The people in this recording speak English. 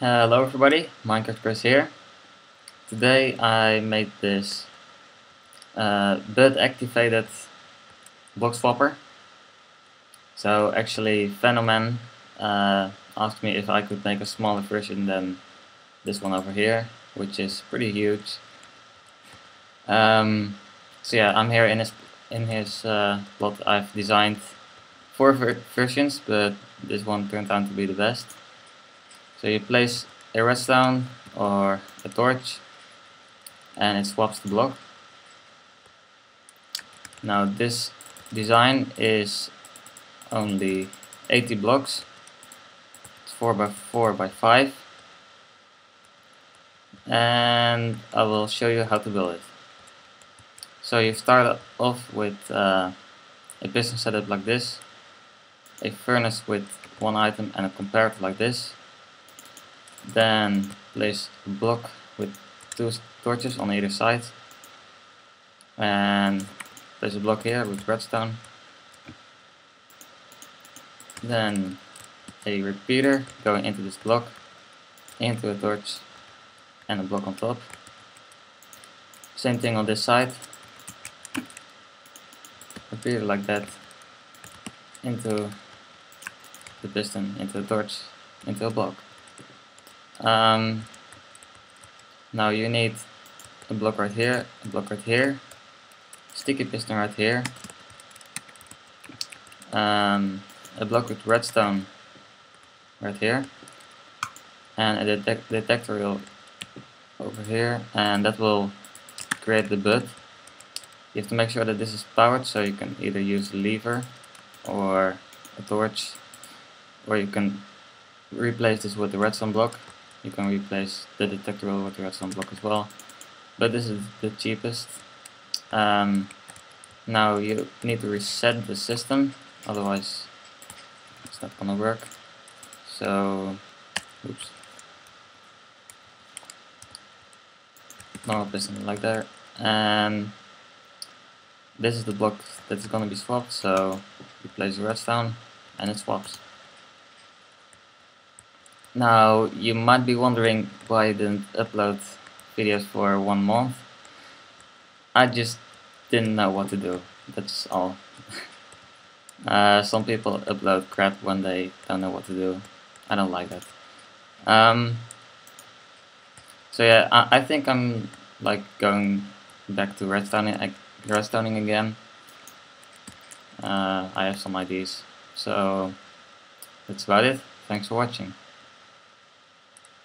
Hello everybody, Minecraft Chrizz here. Today I made this uh, bud activated block swapper. So actually Venoman uh, asked me if I could make a smaller version than this one over here, which is pretty huge. Um, so yeah, I'm here in his in his uh, plot. I've designed four ver versions, but this one turned out to be the best. So you place a redstone or a torch and it swaps the block. Now this design is only 80 blocks. It's 4 by 4 by 5 and I will show you how to build it. So you start off with uh, a piston setup like this, a furnace with one item and a comparator like this, then place a block with two torches on either side. And place a block here with redstone. Then a repeater going into this block into a torch and a block on top. Same thing on this side. Repeater like that into the piston into the torch into a block um, now you need a block right here, a block right here, sticky piston right here, um, a block with redstone right here, and a detec detector rail over here, and that will create the bud. You have to make sure that this is powered, so you can either use a lever or a torch, or you can replace this with the redstone block you can replace the detector rail with the redstone block as well. But this is the cheapest. Um, now you need to reset the system, otherwise it's not gonna work. So, oops. Normal piston like that. And this is the block that's gonna be swapped, so you place the redstone and it swaps. Now, you might be wondering why I didn't upload videos for one month. I just didn't know what to do, that's all. uh, some people upload crap when they don't know what to do. I don't like that. Um, so yeah, I, I, think I'm like going back to redstoning, redstoning again. Uh, I have some ideas. So that's about it. Thanks for watching.